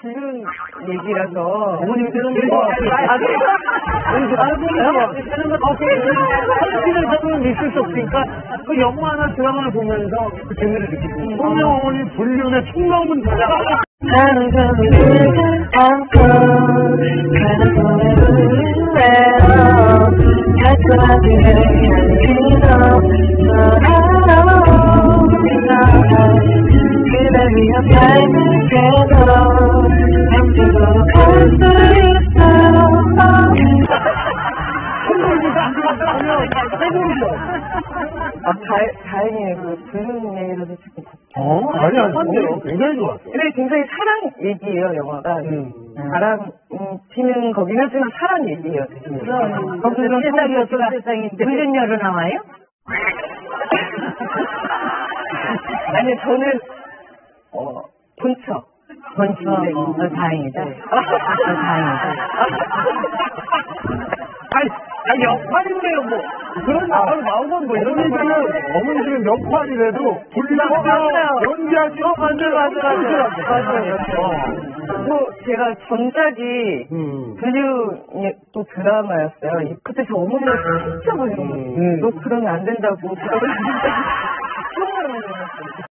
불륜 얘기라서. 되는 게 뭐. 아, 그래요? 되는 건 어떻게 현실에서는 있을 수 없으니까 그 영화나 드라마를 보면서 그 재미를 느끼고 소명 어머니 불륜의 총명분 찾아 나는 그물을 안고 가는 손에 불레어 깔끔하게 향기도 너라로 그대 위한 밝게도 남 아, 다, 다행이에요. 그 불륜 얘기라서 지금. 어? 아니 아니 좋은데요 굉장히 좋았어 근데 굉장히 사랑 얘기예요, 영화가. 음. 바람 음, 피는 거긴 하지만 사랑 얘기예요. 그럼 거기서 세상이었어 세상인데 불륜녀로 나와요? 아니, 저는, 어, 본처. 본처 네. 어, 다행이다 어, 다행이다 아니 역할인데요 뭐 그런 역할 나오건 뭐 이런 얘기는 어머니들은 역할이라도 불륜녀 맞아요. 연기하지 어 맞아요 맞아요 맞아요 또 제가 전작이 음. 불륜 또 드라마였어요. 이- 그때 저 어머니가 진짜 불륜. 음. 너 그러면 안 된다고. 그러면 안 된다고. 많이.